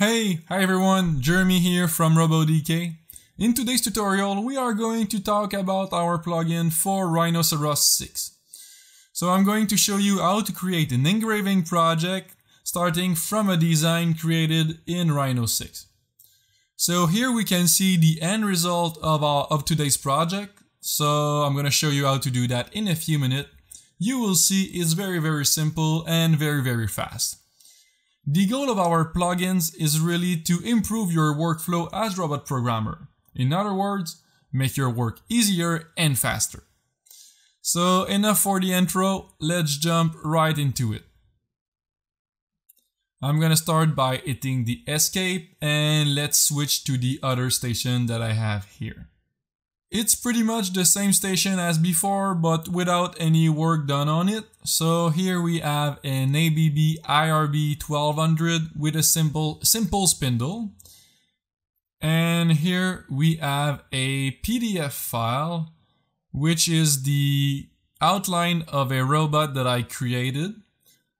Hey, hi everyone, Jeremy here from RoboDK. In today's tutorial, we are going to talk about our plugin for Rhinoceros 6. So I'm going to show you how to create an engraving project starting from a design created in Rhino 6. So here we can see the end result of, our, of today's project. So I'm going to show you how to do that in a few minutes. You will see it's very very simple and very very fast. The goal of our plugins is really to improve your workflow as robot programmer. In other words, make your work easier and faster. So enough for the intro, let's jump right into it. I'm gonna start by hitting the escape and let's switch to the other station that I have here. It's pretty much the same station as before but without any work done on it. So here we have an ABB IRB 1200 with a simple, simple spindle. And here we have a PDF file which is the outline of a robot that I created.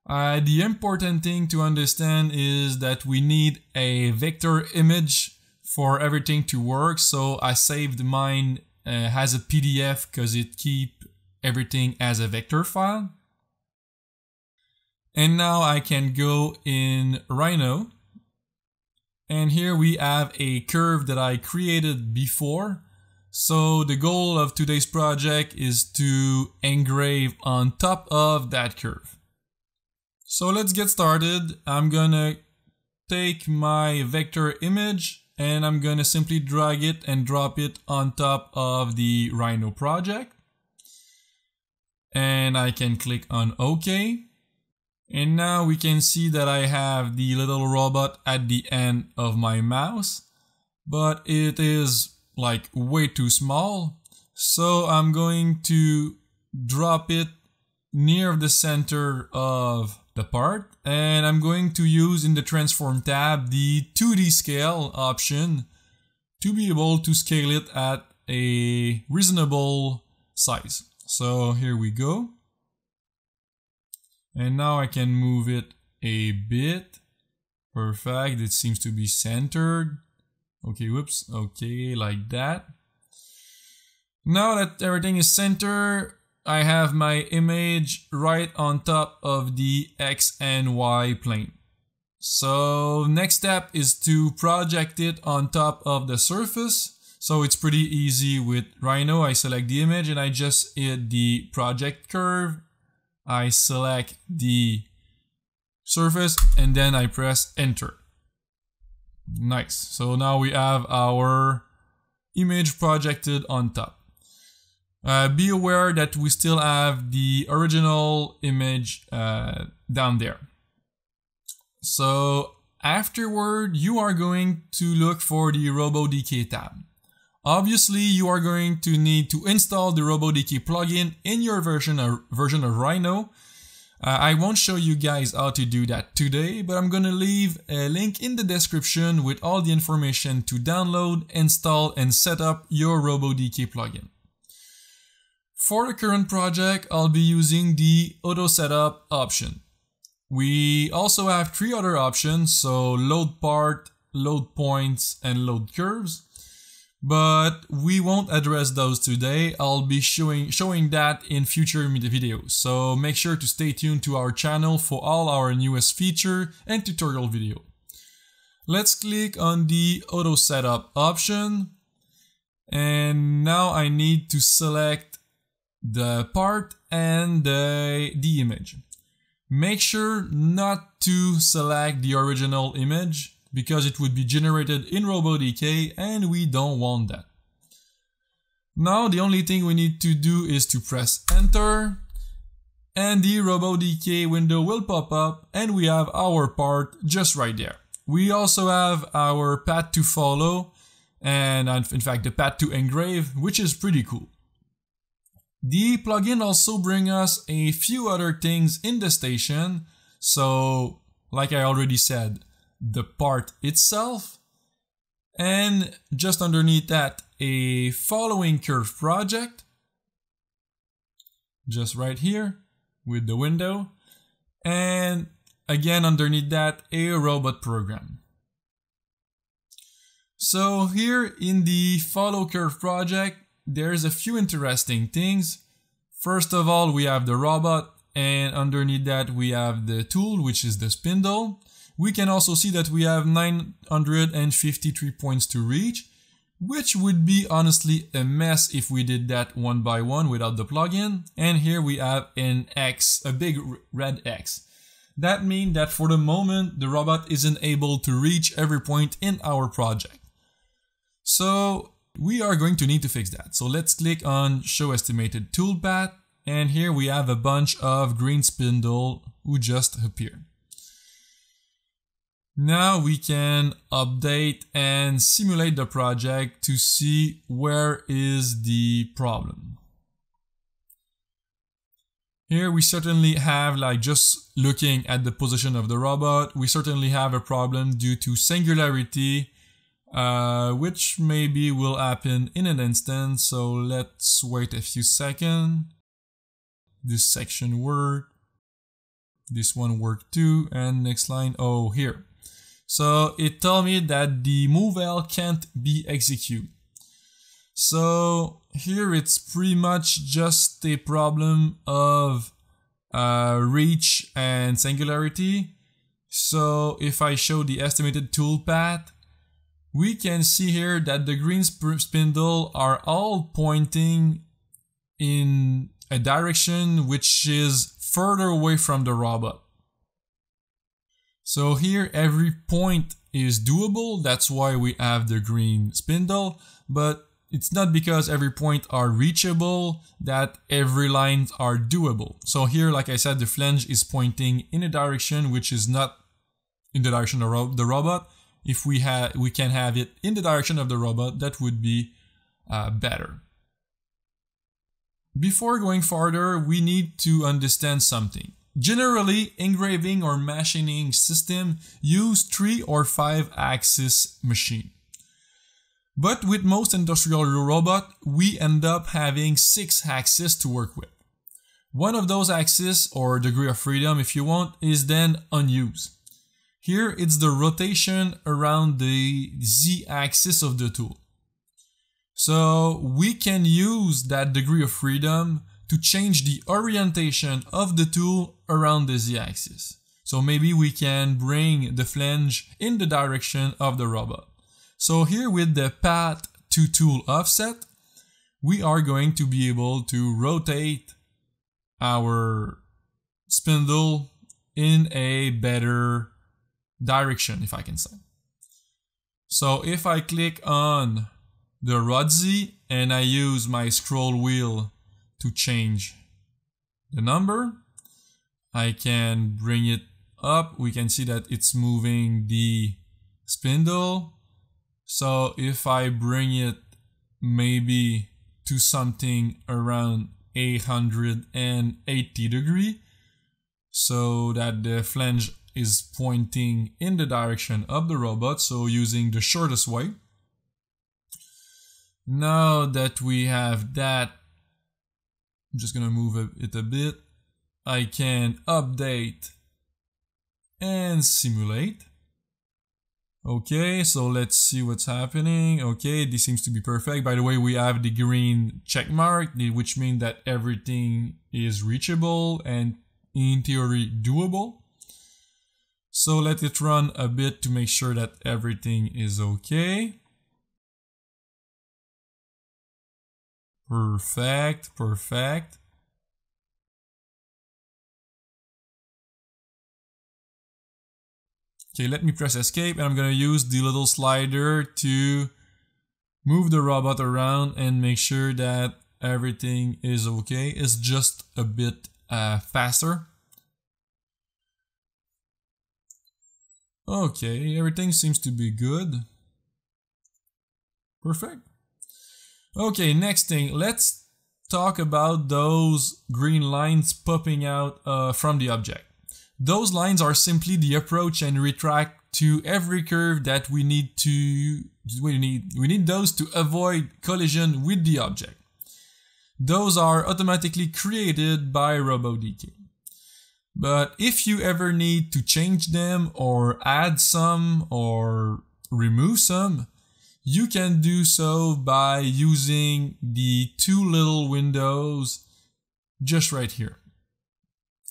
Uh, the important thing to understand is that we need a vector image for everything to work. So I saved mine uh, as a PDF because it keep everything as a vector file. And now I can go in Rhino. And here we have a curve that I created before. So the goal of today's project is to engrave on top of that curve. So let's get started. I'm gonna take my vector image and I'm gonna simply drag it and drop it on top of the Rhino project. And I can click on OK. And now we can see that I have the little robot at the end of my mouse, but it is like way too small. So I'm going to drop it near the center of the part and I'm going to use in the transform tab the 2D scale option to be able to scale it at a reasonable size. So here we go. And now I can move it a bit. Perfect, it seems to be centered. Okay, whoops, okay, like that. Now that everything is centered, I have my image right on top of the X and Y plane. So next step is to project it on top of the surface. So it's pretty easy with Rhino. I select the image and I just hit the project curve. I select the surface and then I press enter. Nice. So now we have our image projected on top. Uh, be aware that we still have the original image uh, down there. So afterward, you are going to look for the RoboDK tab. Obviously, you are going to need to install the RoboDK plugin in your version of, version of Rhino. Uh, I won't show you guys how to do that today, but I'm gonna leave a link in the description with all the information to download, install, and set up your RoboDK plugin. For the current project, I'll be using the auto setup option. We also have three other options, so load part, load points, and load curves. But we won't address those today. I'll be showing, showing that in future videos. So make sure to stay tuned to our channel for all our newest feature and tutorial video. Let's click on the auto setup option. And now I need to select the part and the, the image. Make sure not to select the original image because it would be generated in RoboDK and we don't want that. Now the only thing we need to do is to press enter and the RoboDK window will pop up and we have our part just right there. We also have our path to follow and in fact the path to engrave which is pretty cool. The plugin also bring us a few other things in the station. So, like I already said, the part itself, and just underneath that, a following curve project, just right here with the window, and again underneath that, a robot program. So here in the follow curve project, there's a few interesting things. First of all, we have the robot and underneath that we have the tool, which is the spindle. We can also see that we have 953 points to reach, which would be honestly a mess if we did that one by one without the plugin. And here we have an X, a big red X. That means that for the moment, the robot isn't able to reach every point in our project. So we are going to need to fix that. So let's click on show estimated toolpath and here we have a bunch of green spindle who just appeared. Now we can update and simulate the project to see where is the problem. Here we certainly have like just looking at the position of the robot, we certainly have a problem due to singularity uh, which maybe will happen in an instant. So let's wait a few seconds. This section worked. This one worked too. And next line, oh, here. So it told me that the MoveL can't be executed. So here it's pretty much just a problem of uh, reach and singularity. So if I show the estimated toolpath, we can see here that the green sp spindle are all pointing in a direction which is further away from the robot. So here every point is doable, that's why we have the green spindle, but it's not because every point are reachable that every lines are doable. So here, like I said, the flange is pointing in a direction which is not in the direction of the robot, if we have we can have it in the direction of the robot that would be uh, better. Before going further we need to understand something. Generally engraving or machining system use three or five axis machine. But with most industrial robot we end up having six axes to work with. One of those axes or degree of freedom if you want is then unused here it's the rotation around the z-axis of the tool. So we can use that degree of freedom to change the orientation of the tool around the z-axis. So maybe we can bring the flange in the direction of the robot. So here with the path to tool offset, we are going to be able to rotate our spindle in a better direction, if I can say. So if I click on the RODZ and I use my scroll wheel to change the number, I can bring it up. We can see that it's moving the spindle. So if I bring it maybe to something around 880 degree so that the flange is pointing in the direction of the robot, so using the shortest way. Now that we have that, I'm just gonna move it a bit. I can update and simulate. Okay, so let's see what's happening. Okay, this seems to be perfect. By the way, we have the green check mark, which means that everything is reachable and in theory doable. So let it run a bit to make sure that everything is okay. Perfect, perfect. Okay, let me press escape and I'm gonna use the little slider to move the robot around and make sure that everything is okay. It's just a bit uh, faster. Okay, everything seems to be good. Perfect. Okay, next thing, let's talk about those green lines popping out uh, from the object. Those lines are simply the approach and retract to every curve that we need to we need we need those to avoid collision with the object. Those are automatically created by RoboDK. But if you ever need to change them or add some or remove some, you can do so by using the two little windows just right here.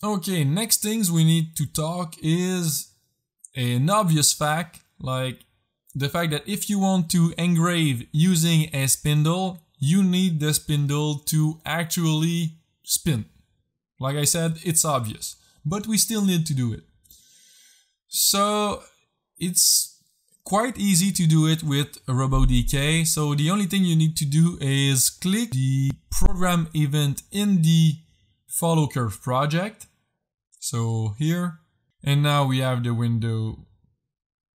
Okay, next things we need to talk is an obvious fact, like the fact that if you want to engrave using a spindle, you need the spindle to actually spin. Like I said, it's obvious, but we still need to do it. So it's quite easy to do it with RoboDK. So the only thing you need to do is click the program event in the follow curve project. So here, and now we have the window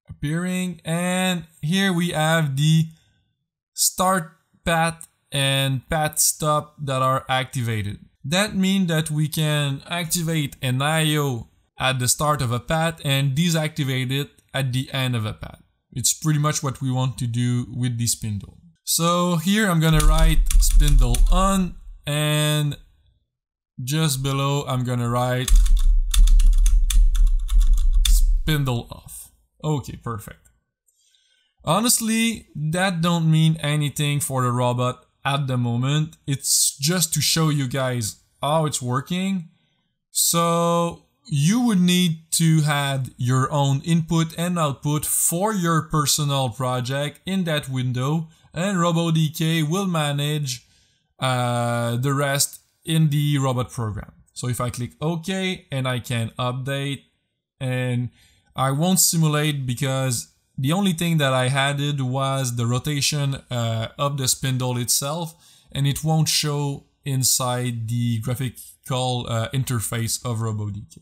appearing and here we have the start path and path stop that are activated. That means that we can activate an IO at the start of a path and deactivate it at the end of a path. It's pretty much what we want to do with the spindle. So here I'm gonna write spindle on and just below I'm gonna write spindle off. Okay, perfect. Honestly, that don't mean anything for the robot at the moment. It's just to show you guys how it's working. So you would need to have your own input and output for your personal project in that window and RoboDK will manage uh, the rest in the robot program. So if I click OK and I can update and I won't simulate because the only thing that I added was the rotation uh, of the spindle itself and it won't show inside the graphical uh, interface of RoboDK.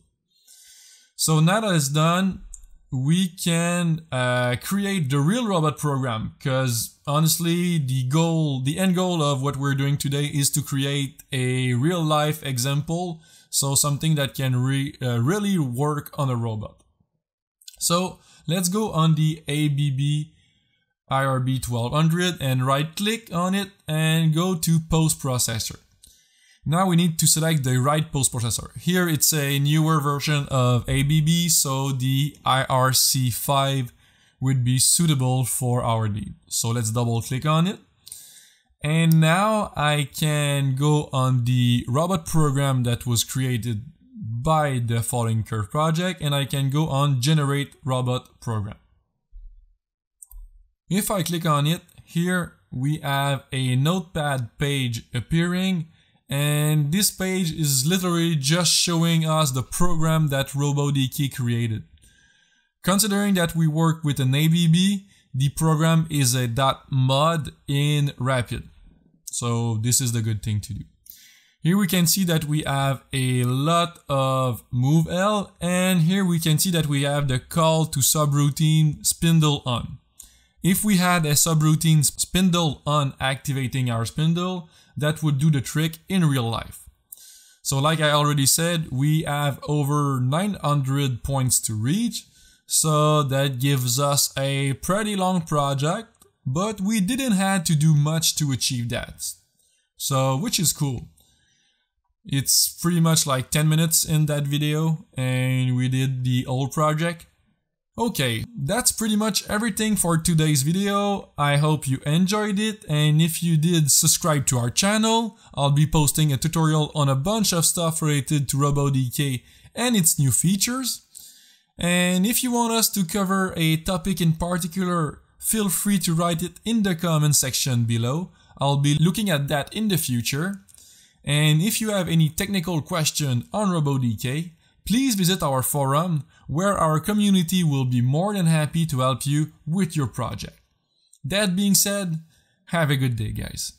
So now that it's done, we can uh, create the real robot program because honestly the goal, the end goal of what we're doing today is to create a real life example so something that can re uh, really work on a robot. So let's go on the ABB IRB 1200 and right click on it and go to post processor. Now we need to select the right post processor. Here it's a newer version of ABB, so the IRC5 would be suitable for our need. So let's double click on it. And now I can go on the robot program that was created by the Following Curve project and I can go on generate robot program. If I click on it, here we have a notepad page appearing and this page is literally just showing us the program that RoboDK created. Considering that we work with an ABB, the program is a .mod in Rapid. So this is the good thing to do. Here we can see that we have a lot of move L and here we can see that we have the call to subroutine spindle on. If we had a subroutine spindle on activating our spindle, that would do the trick in real life. So like I already said, we have over 900 points to reach, so that gives us a pretty long project, but we didn't have to do much to achieve that. So, which is cool. It's pretty much like 10 minutes in that video and we did the whole project. Okay, that's pretty much everything for today's video. I hope you enjoyed it and if you did, subscribe to our channel. I'll be posting a tutorial on a bunch of stuff related to RoboDK and its new features. And if you want us to cover a topic in particular, feel free to write it in the comment section below. I'll be looking at that in the future. And if you have any technical question on RoboDK, please visit our forum where our community will be more than happy to help you with your project. That being said, have a good day guys.